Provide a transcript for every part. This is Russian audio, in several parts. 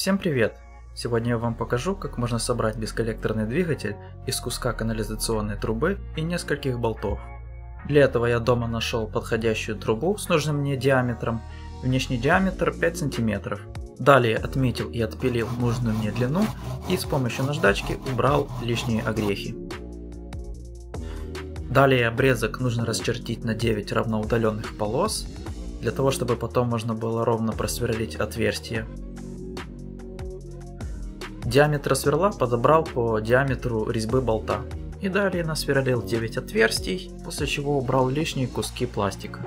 Всем привет! Сегодня я вам покажу, как можно собрать бесколлекторный двигатель из куска канализационной трубы и нескольких болтов. Для этого я дома нашел подходящую трубу с нужным мне диаметром, внешний диаметр 5 см. Далее отметил и отпилил нужную мне длину и с помощью наждачки убрал лишние огрехи. Далее обрезок нужно расчертить на 9 равноудаленных полос, для того чтобы потом можно было ровно просверлить отверстие. Диаметр сверла подобрал по диаметру резьбы болта. И далее насверлил 9 отверстий, после чего убрал лишние куски пластика.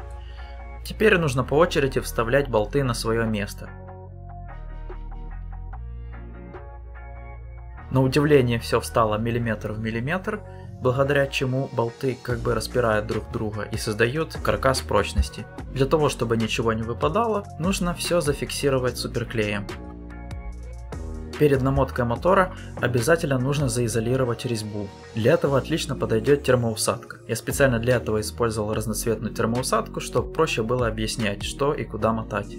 Теперь нужно по очереди вставлять болты на свое место. На удивление все встало миллиметр в миллиметр, благодаря чему болты как бы распирают друг друга и создают каркас прочности. Для того, чтобы ничего не выпадало, нужно все зафиксировать суперклеем. Перед намоткой мотора обязательно нужно заизолировать резьбу. Для этого отлично подойдет термоусадка. Я специально для этого использовал разноцветную термоусадку, чтобы проще было объяснять, что и куда мотать.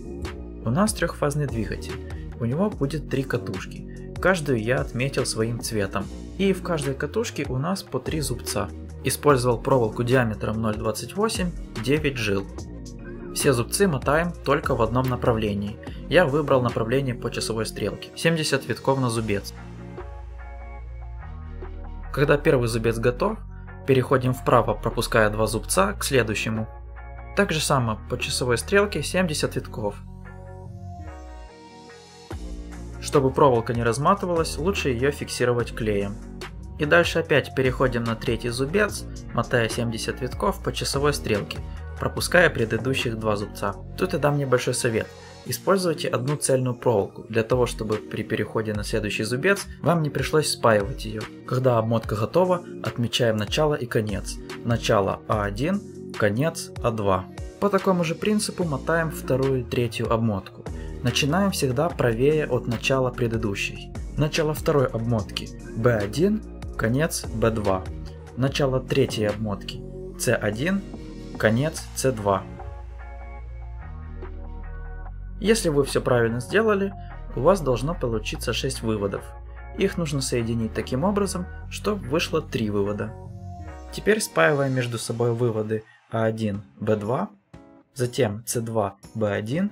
У нас трехфазный двигатель. У него будет три катушки. Каждую я отметил своим цветом. И в каждой катушке у нас по три зубца. Использовал проволоку диаметром 0,28, 9 жил. Все зубцы мотаем только в одном направлении. Я выбрал направление по часовой стрелке. 70 витков на зубец. Когда первый зубец готов, переходим вправо, пропуская два зубца к следующему. Так же само по часовой стрелке 70 витков. Чтобы проволока не разматывалась, лучше ее фиксировать клеем. И дальше опять переходим на третий зубец, мотая 70 витков по часовой стрелке, пропуская предыдущих два зубца. Тут я дам небольшой совет. Используйте одну цельную проволоку, для того чтобы при переходе на следующий зубец вам не пришлось спаивать ее. Когда обмотка готова, отмечаем начало и конец. Начало А1, конец А2. По такому же принципу мотаем вторую и третью обмотку. Начинаем всегда правее от начала предыдущей. Начало второй обмотки B1, конец B2. Начало третьей обмотки C1, конец C2. Если вы все правильно сделали, у вас должно получиться 6 выводов. Их нужно соединить таким образом, чтобы вышло 3 вывода. Теперь спаиваем между собой выводы А1, B2, затем C2, B1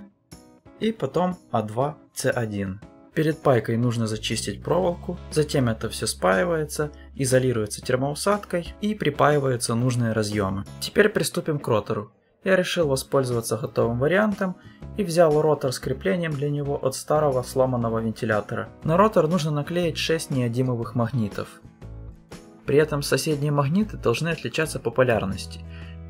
и потом А2, C1. Перед пайкой нужно зачистить проволоку, затем это все спаивается, изолируется термоусадкой и припаиваются нужные разъемы. Теперь приступим к ротору. Я решил воспользоваться готовым вариантом и взял ротор с креплением для него от старого сломанного вентилятора. На ротор нужно наклеить 6 неодимовых магнитов. При этом соседние магниты должны отличаться по полярности,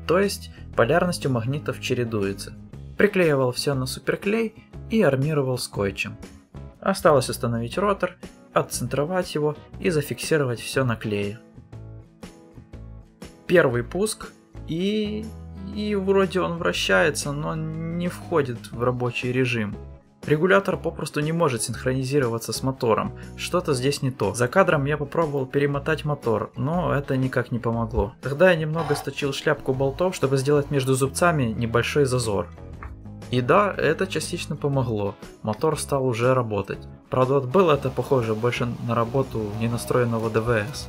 то есть полярностью магнитов чередуется. Приклеивал все на суперклей и армировал скотчем. Осталось установить ротор, отцентровать его и зафиксировать все на клее. Первый пуск и... и вроде он вращается, но не входит в рабочий режим. Регулятор попросту не может синхронизироваться с мотором, что-то здесь не то. За кадром я попробовал перемотать мотор, но это никак не помогло. Тогда я немного сточил шляпку болтов, чтобы сделать между зубцами небольшой зазор. И да, это частично помогло, мотор стал уже работать. Правда, было это похоже больше на работу ненастроенного ДВС.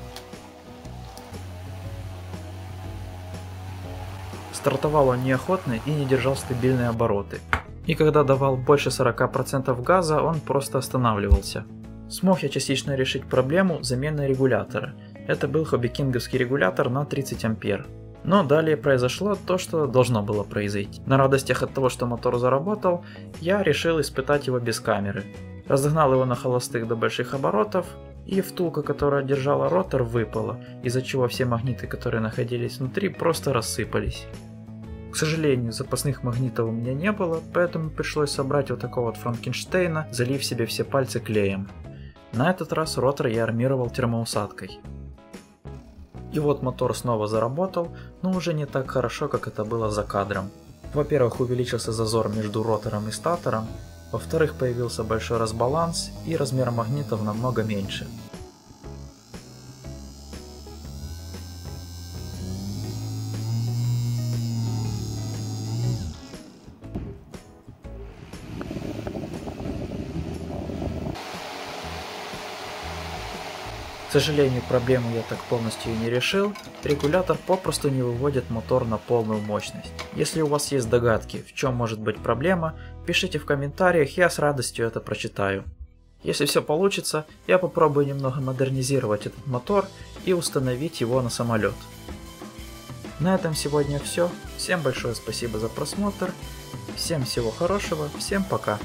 Стартовал он неохотно и не держал стабильные обороты. И когда давал больше 40% газа, он просто останавливался. Смог я частично решить проблему замены регулятора. Это был хоббикинговский регулятор на 30 ампер. Но далее произошло то, что должно было произойти. На радостях от того, что мотор заработал, я решил испытать его без камеры. Разогнал его на холостых до больших оборотов, и втулка, которая держала ротор, выпала, из-за чего все магниты, которые находились внутри, просто рассыпались. К сожалению, запасных магнитов у меня не было, поэтому пришлось собрать вот такого вот Франкенштейна, залив себе все пальцы клеем. На этот раз ротор я армировал термоусадкой. И вот мотор снова заработал, но уже не так хорошо, как это было за кадром. Во-первых, увеличился зазор между ротором и статором, во-вторых, появился большой разбаланс и размер магнитов намного меньше. Сожалению, проблему я так полностью и не решил, регулятор попросту не выводит мотор на полную мощность. Если у вас есть догадки, в чем может быть проблема, пишите в комментариях, я с радостью это прочитаю. Если все получится, я попробую немного модернизировать этот мотор и установить его на самолет. На этом сегодня все. Всем большое спасибо за просмотр. Всем всего хорошего. Всем пока.